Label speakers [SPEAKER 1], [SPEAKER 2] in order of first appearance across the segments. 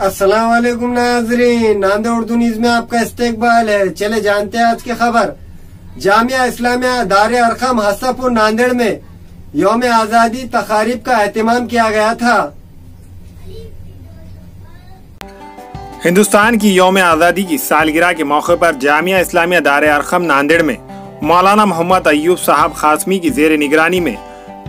[SPEAKER 1] अस्सलाम वालेकुम नाजरीन नांदेड़ उर्दू न्यूज़ में आपका इस्तेकबाल है चले जानते हैं आज की खबर जामिया इस्लामिया दार अरकम हस्सापुर नांदेड़ में योम आज़ादी तकारीब का अहतमाम किया गया था
[SPEAKER 2] हिंदुस्तान की योम आज़ादी की सालगिरह के मौके पर जामिया इस्लामिया दार अरकम नांदेड़ में मौलाना मोहम्मद अयूब साहब खासमी की जेर निगरानी में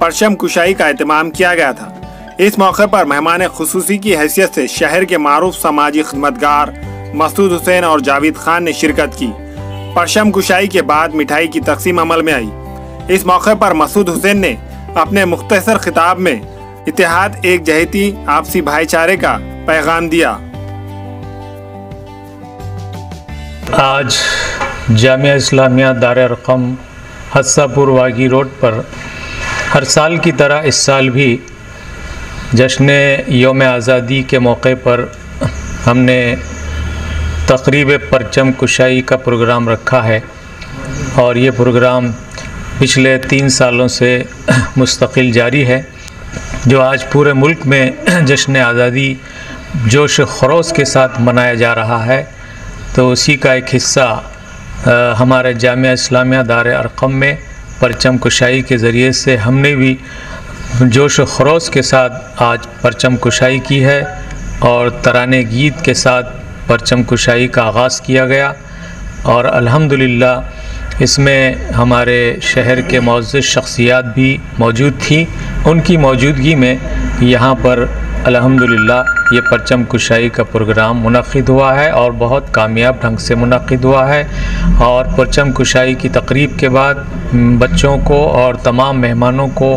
[SPEAKER 2] परचम कुशाई का अहतमाम किया गया था इस मौके पर मेहमान खसूसी की हैसियत से शहर के मारूफ समाजी खदमतगार मसूद हुसैन और जावेद खान ने शिरकत की। परशम कुशाई के बाद मिठाई की तकसीम अमल में आई। इस मौके पर मसूद हुसैन ने अपने मुख्तर खिताब में इतिहाद एक जहती आपसी भाईचारे का पैगाम दिया।
[SPEAKER 3] आज जामिया इस्लामिया दार रकम हस्सापुर वागी रोड पर हर साल की तरह इस साल भी जश्न योम आज़ादी के मौके पर हमने तकरीब परचम कुशाई का प्रोग्राम रखा है और ये प्रोग्राम पिछले तीन सालों से मुस्तकिल जारी है, जो आज पूरे मुल्क में जश्न आज़ादी जोश खरोश के साथ मनाया जा रहा है। तो उसी का एक हिस्सा हमारे जामिया इस्लामिया दार अरकम में परचम कुशाई के ज़रिए से हमने भी जोश खरोश के साथ आज परचम कुशाई की है और तराने गीत के साथ परचम कुशाई का आगाज़ किया गया। और अल्हम्दुलिल्लाह, इसमें हमारे शहर के मौज़ शख्सियात भी मौजूद थी। उनकी मौजूदगी में यहाँ पर अल्हम्दुलिल्लाह, ये परचम कुशाई का प्रोग्राम मुनद हुआ है और बहुत कामयाब ढंग से मुनद हुआ है। और परचम कुशाई की तकरीब के बाद बच्चों को और तमाम मेहमानों को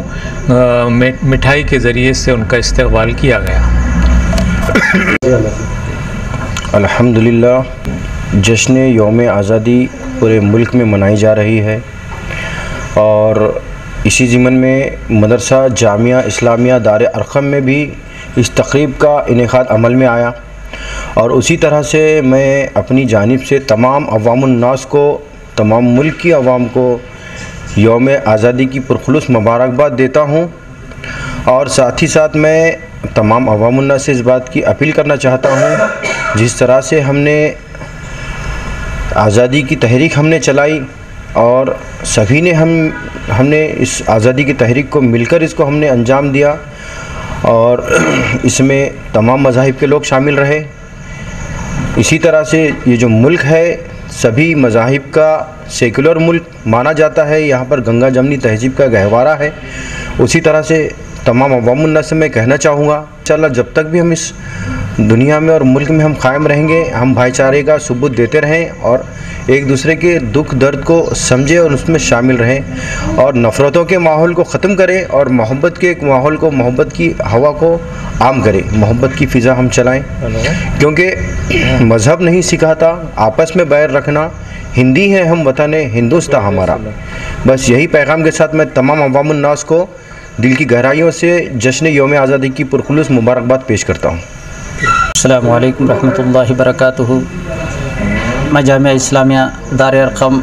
[SPEAKER 3] मिठाई के ज़रिए से उनका इस्तेवाल किया गया।
[SPEAKER 4] अल्हम्दुलिल्लाह जश्न योम आज़ादी पूरे मुल्क में मनाई जा रही है। और इसी ज़िमन में मदरसा जामिया इस्लामिया दार अरकम में भी इस तकरीब का इनका अमल में आया। और उसी तरह से मैं अपनी जानब से तमाम अवामनास को, तमाम मुल्क की आवाम को योम आज़ादी की पुरखलूस मुबारकबाद देता हूँ। और साथ ही साथ मैं तमाम अवामनास से इस बात की अपील करना चाहता हूँ, जिस तरह से हमने आज़ादी की तहरीक हमने चलाई और सभी ने हम, हमने इस आज़ादी की तहरीक को मिलकर इसको हमने अंजाम दिया। और इसमें तमाम मज़ाहिब के लोग शामिल रहे। इसी तरह से ये जो मुल्क है, सभी मज़ाहिब का सेकुलर मुल्क माना जाता है। यहाँ पर गंगा जमनी तहजीब का गहवारा है। उसी तरह से तमाम अवामन से मैं कहना चाहूँगा चल जब तक भी हम इस दुनिया में और मुल्क में हम कायम रहेंगे, हम भाईचारे का सबूत देते रहें और एक दूसरे के दुख दर्द को समझें और उसमें शामिल रहें और नफ़रतों के माहौल को ख़त्म करें और मोहब्बत के एक माहौल को मोहब्बत की हवा को आम करें। मोहब्बत की फ़िज़ा हम चलाएँ। क्योंकि मज़हब नहीं सिखाता आपस में बैर रखना हिंदी है हम वतन हिंदुस्तान हमारा। बस यही पैगाम के साथ मैं तमाम अवामनास को दिल की गहराइयों से जश्न योम आज़ादी की पुरखलूस मुबारकबाद पेश करता हूँ।
[SPEAKER 5] अल्लाम रहमतुल्लाहि वबरकातुहू। मैं जामिया इस्लामिया दार अरकम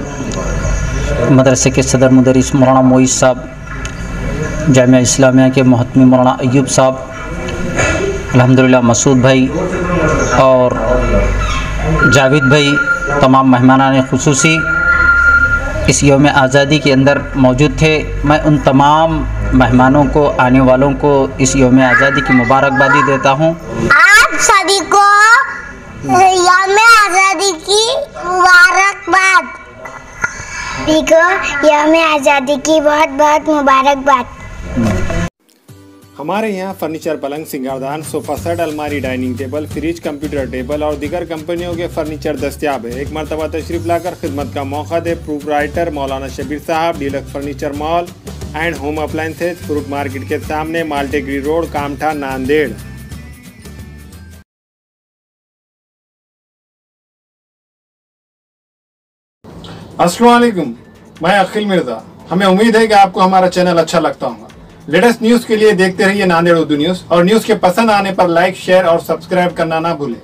[SPEAKER 5] मदरसे के सदर मदरस मौलाना मोइस साहब जामिया इस्लामिया के महतमी मौलाना अयूब साहब अल्हम्दुलिल्लाह मसूद भाई और जावेद भाई तमाम मेहमान खसूसी, इस योम आज़ादी के अंदर मौजूद थे। मैं उन तमाम मेहमानों को, आने वालों को इस योम आज़ादी की मुबारकबादी देता हूँ।
[SPEAKER 6] आप सभी को आज़ादी की मुबारकबाद। योम आज़ादी की बहुत बहुत मुबारकबाद।
[SPEAKER 2] हमारे यहाँ फर्नीचर, पलंग, सिंगारदान, सोफा सेट, अलमारी, dining table, fridge, computer table और दीगर कंपनियों के फर्नीचर दस्तियाब है। एक मरतबा तशरीफ़ लाकर खिदमत का मौका दे proof writer Maulana Shabbir Sahab, deluxe furniture mall and home appliances fruit market के सामने माल्टेगरी रोड, कामठा, नांदेड़। असलकुम मैं अखिल मिर्ज़ा। हमें उम्मीद है कि आपको हमारा चैनल अच्छा लगता होगा। लेटेस्ट न्यूज़ के लिए देखते रहिए नांदेड़ उर्दू न्यूज़ और न्यूज़ के पसंद आने पर लाइक शेयर और सब्सक्राइब करना ना भूलें।